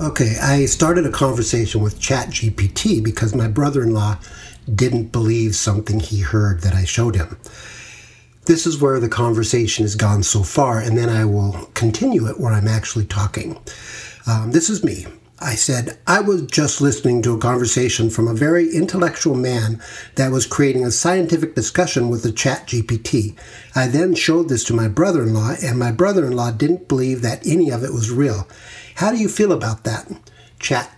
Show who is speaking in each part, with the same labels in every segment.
Speaker 1: Okay, I started a conversation with ChatGPT because my brother in law didn't believe something he heard that I showed him. This is where the conversation has gone so far, and then I will continue it where I'm actually talking. Um, this is me. I said, I was just listening to a conversation from a very intellectual man that was creating a scientific discussion with the chat GPT. I then showed this to my brother in law, and my brother in law didn't believe that any of it was real. How do you feel about that? Chat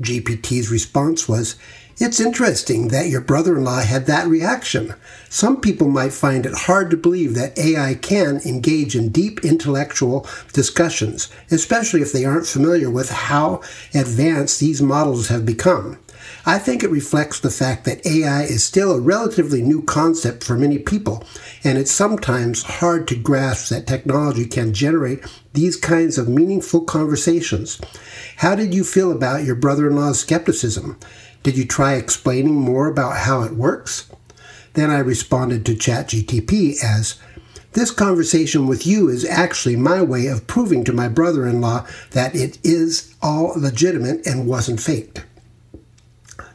Speaker 1: GPT's response was, it's interesting that your brother in law had that reaction. Some people might find it hard to believe that AI can engage in deep intellectual discussions, especially if they aren't familiar with how advanced these models have become. I think it reflects the fact that AI is still a relatively new concept for many people, and it's sometimes hard to grasp that technology can generate these kinds of meaningful conversations. How did you feel about your brother in law's skepticism? Did you try explaining more about how it works? Then I responded to ChatGTP as, This conversation with you is actually my way of proving to my brother in law that it is all legitimate and wasn't faked.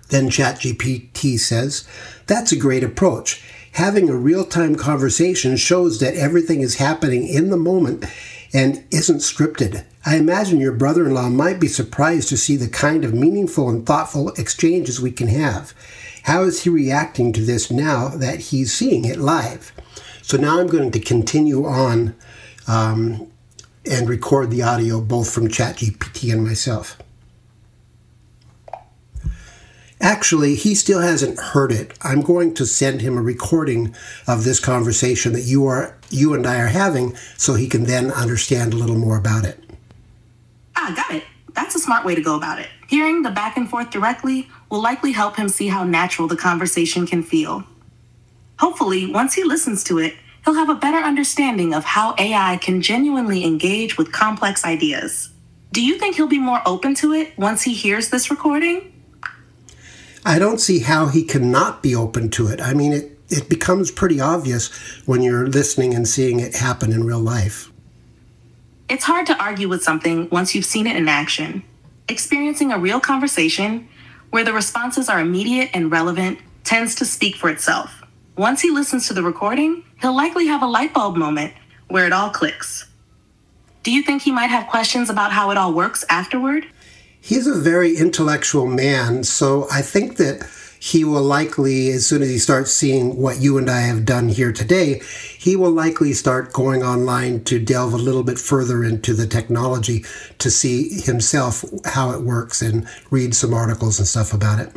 Speaker 1: Then ChatGPT says, That's a great approach. Having a real time conversation shows that everything is happening in the moment and isn't scripted. I imagine your brother in law might be surprised to see the kind of meaningful and thoughtful exchanges we can have. How is he reacting to this now that he's seeing it live? So now I'm going to continue on um, and record the audio both from ChatGPT and myself. Actually, he still hasn't heard it. I'm going to send him a recording of this conversation that you are you and I are having so he can then understand a little more about it.
Speaker 2: Ah, got it. That's a smart way to go about it. Hearing the back and forth directly will likely help him see how natural the conversation can feel. Hopefully, once he listens to it, he'll have a better understanding of how AI can genuinely engage with complex ideas. Do you think he'll be more open to it once he hears this recording?
Speaker 1: I don't see how he cannot be open to it. I mean, it, it becomes pretty obvious when you're listening and seeing it happen in real life.
Speaker 2: It's hard to argue with something once you've seen it in action. Experiencing a real conversation where the responses are immediate and relevant tends to speak for itself. Once he listens to the recording, he'll likely have a light bulb moment where it all clicks. Do you think he might have questions about how it all works afterward?
Speaker 1: He's a very intellectual man, so I think that he will likely, as soon as he starts seeing what you and I have done here today, he will likely start going online to delve a little bit further into the technology to see himself how it works and read some articles and stuff about it.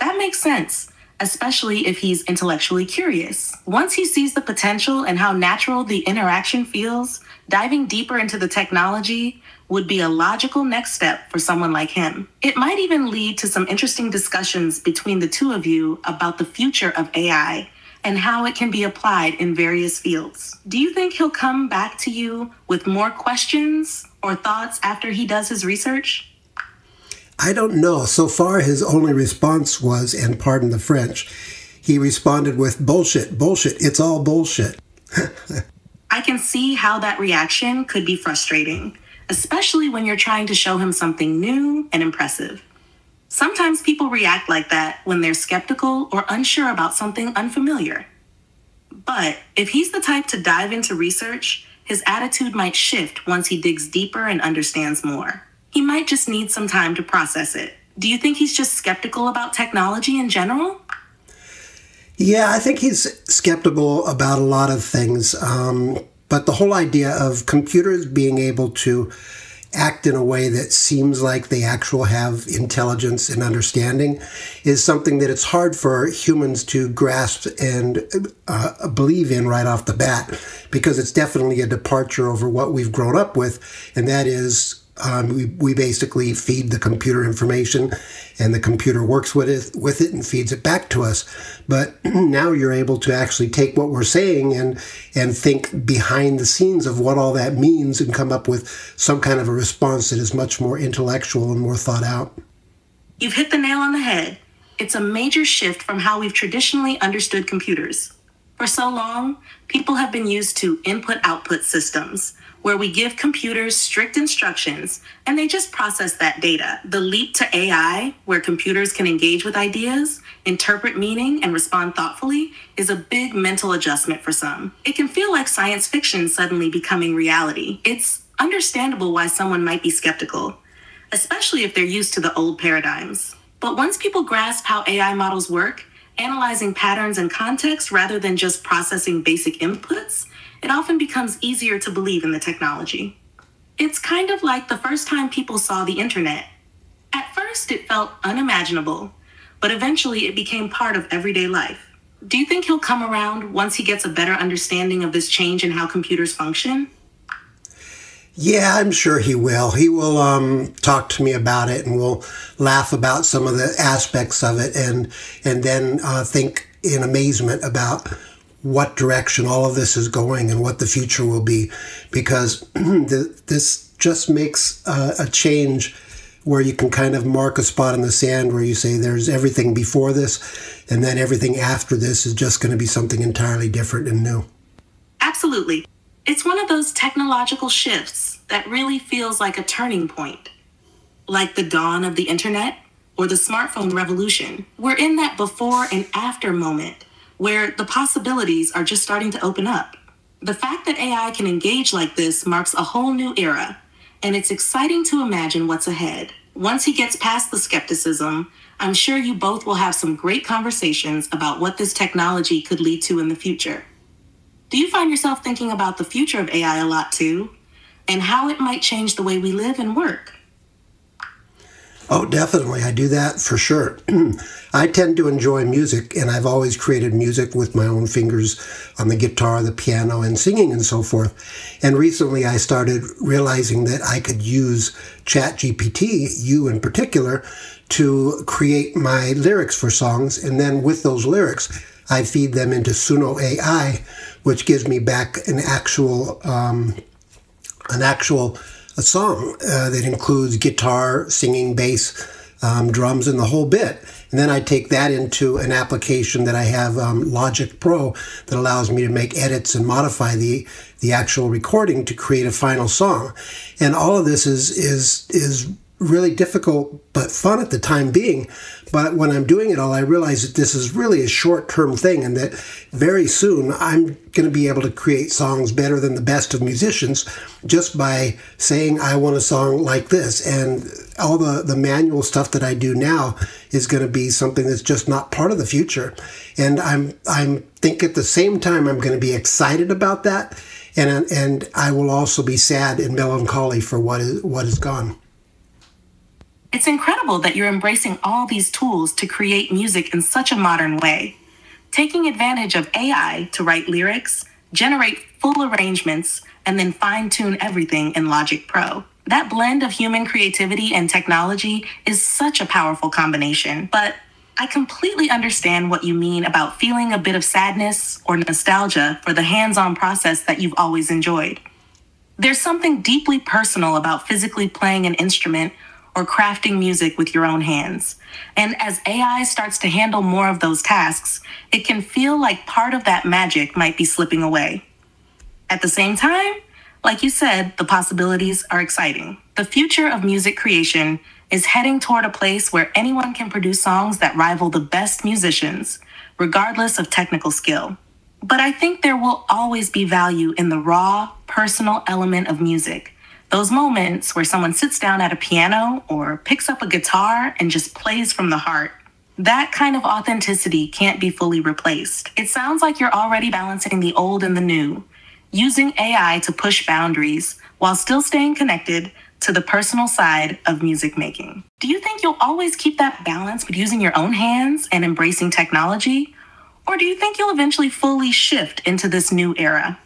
Speaker 2: That makes sense, especially if he's intellectually curious. Once he sees the potential and how natural the interaction feels, diving deeper into the technology would be a logical next step for someone like him. It might even lead to some interesting discussions between the two of you about the future of AI and how it can be applied in various fields. Do you think he'll come back to you with more questions or thoughts after he does his research?
Speaker 1: I don't know. So far, his only response was, and pardon the French, he responded with bullshit, bullshit, it's all bullshit.
Speaker 2: I can see how that reaction could be frustrating especially when you're trying to show him something new and impressive. Sometimes people react like that when they're skeptical or unsure about something unfamiliar. But if he's the type to dive into research, his attitude might shift once he digs deeper and understands more. He might just need some time to process it. Do you think he's just skeptical about technology in general?
Speaker 1: Yeah, I think he's skeptical about a lot of things. Um, but the whole idea of computers being able to act in a way that seems like they actually have intelligence and understanding is something that it's hard for humans to grasp and uh, believe in right off the bat because it's definitely a departure over what we've grown up with, and that is um, we, we basically feed the computer information and the computer works with it, with it and feeds it back to us. But now you're able to actually take what we're saying and, and think behind the scenes of what all that means and come up with some kind of a response that is much more intellectual and more thought out.
Speaker 2: You've hit the nail on the head. It's a major shift from how we've traditionally understood computers. For so long, people have been used to input output systems where we give computers strict instructions and they just process that data. The leap to AI, where computers can engage with ideas, interpret meaning, and respond thoughtfully, is a big mental adjustment for some. It can feel like science fiction suddenly becoming reality. It's understandable why someone might be skeptical, especially if they're used to the old paradigms. But once people grasp how AI models work, analyzing patterns and context rather than just processing basic inputs, it often becomes easier to believe in the technology. It's kind of like the first time people saw the internet. At first, it felt unimaginable, but eventually it became part of everyday life. Do you think he'll come around once he gets a better understanding of this change in how computers function?
Speaker 1: Yeah, I'm sure he will. He will um, talk to me about it, and we'll laugh about some of the aspects of it, and and then uh, think in amazement about what direction all of this is going and what the future will be, because this just makes uh, a change where you can kind of mark a spot in the sand where you say there's everything before this, and then everything after this is just going to be something entirely different and new.
Speaker 2: Absolutely. It's one of those technological shifts that really feels like a turning point, like the dawn of the internet or the smartphone revolution. We're in that before and after moment where the possibilities are just starting to open up. The fact that AI can engage like this marks a whole new era, and it's exciting to imagine what's ahead. Once he gets past the skepticism, I'm sure you both will have some great conversations about what this technology could lead to in the future. Do you find yourself thinking about the future of AI a lot too? And how it might change the way we live and work?
Speaker 1: Oh, definitely. I do that for sure. I tend to enjoy music, and I've always created music with my own fingers on the guitar, the piano, and singing and so forth. And recently I started realizing that I could use ChatGPT, you in particular, to create my lyrics for songs. And then with those lyrics, I feed them into Suno AI, which gives me back an actual um, an actual a song uh, that includes guitar, singing, bass, um, drums, and the whole bit. And then I take that into an application that I have, um, Logic Pro, that allows me to make edits and modify the the actual recording to create a final song. And all of this is is is really difficult but fun at the time being. But when I'm doing it all, I realize that this is really a short term thing and that very soon I'm going to be able to create songs better than the best of musicians just by saying, I want a song like this. And all the, the manual stuff that I do now is going to be something that's just not part of the future. And I'm, I'm think at the same time, I'm going to be excited about that. And, and I will also be sad and melancholy for what is, what is gone.
Speaker 2: It's incredible that you're embracing all these tools to create music in such a modern way. Taking advantage of AI to write lyrics, generate full arrangements, and then fine tune everything in Logic Pro. That blend of human creativity and technology is such a powerful combination, but I completely understand what you mean about feeling a bit of sadness or nostalgia for the hands on process that you've always enjoyed. There's something deeply personal about physically playing an instrument or crafting music with your own hands. And as AI starts to handle more of those tasks, it can feel like part of that magic might be slipping away. At the same time, like you said, the possibilities are exciting. The future of music creation is heading toward a place where anyone can produce songs that rival the best musicians, regardless of technical skill. But I think there will always be value in the raw, personal element of music those moments where someone sits down at a piano or picks up a guitar and just plays from the heart. That kind of authenticity can't be fully replaced. It sounds like you're already balancing the old and the new, using AI to push boundaries while still staying connected to the personal side of music making. Do you think you'll always keep that balance with using your own hands and embracing technology? Or do you think you'll eventually fully shift into this new era?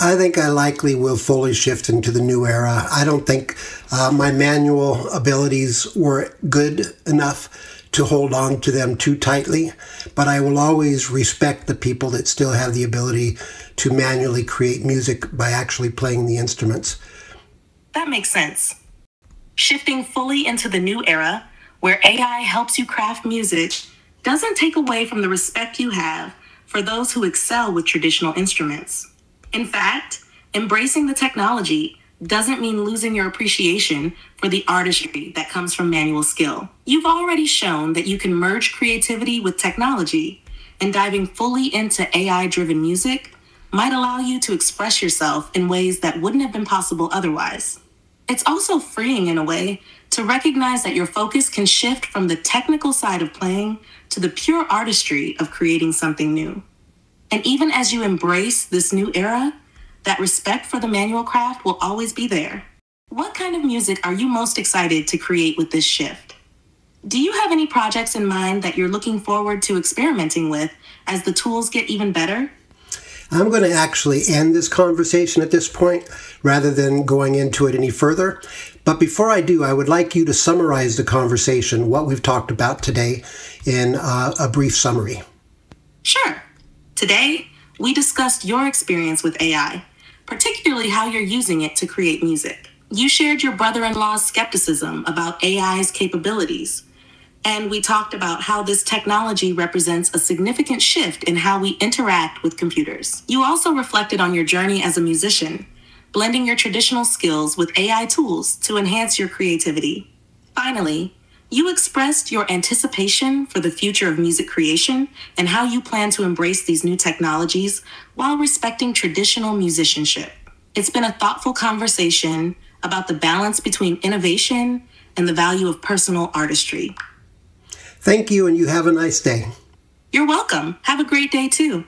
Speaker 1: I think I likely will fully shift into the new era. I don't think uh, my manual abilities were good enough to hold on to them too tightly, but I will always respect the people that still have the ability to manually create music by actually playing the instruments.
Speaker 2: That makes sense. Shifting fully into the new era, where AI helps you craft music, doesn't take away from the respect you have for those who excel with traditional instruments. In fact, Embracing the technology doesn't mean losing your appreciation for the artistry that comes from manual skill. You've already shown that you can merge creativity with technology, and diving fully into AI driven music might allow you to express yourself in ways that wouldn't have been possible otherwise. It's also freeing in a way to recognize that your focus can shift from the technical side of playing to the pure artistry of creating something new. And even as you embrace this new era, that respect for the manual craft will always be there. What kind of music are you most excited to create with this shift? Do you have any projects in mind that you're looking forward to experimenting with as the tools get even better?
Speaker 1: I'm going to actually end this conversation at this point rather than going into it any further. But before I do, I would like you to summarize the conversation, what we've talked about today, in uh, a brief summary.
Speaker 2: Sure. Today, we discussed your experience with AI particularly how you're using it to create music. You shared your brother in law's skepticism about AI's capabilities. And we talked about how this technology represents a significant shift in how we interact with computers. You also reflected on your journey as a musician, blending your traditional skills with AI tools to enhance your creativity. Finally, you expressed your anticipation for the future of music creation and how you plan to embrace these new technologies while respecting traditional musicianship. It's been a thoughtful conversation about the balance between innovation and the value of personal artistry.
Speaker 1: Thank you, and you have a nice day.
Speaker 2: You're welcome. Have a great day, too.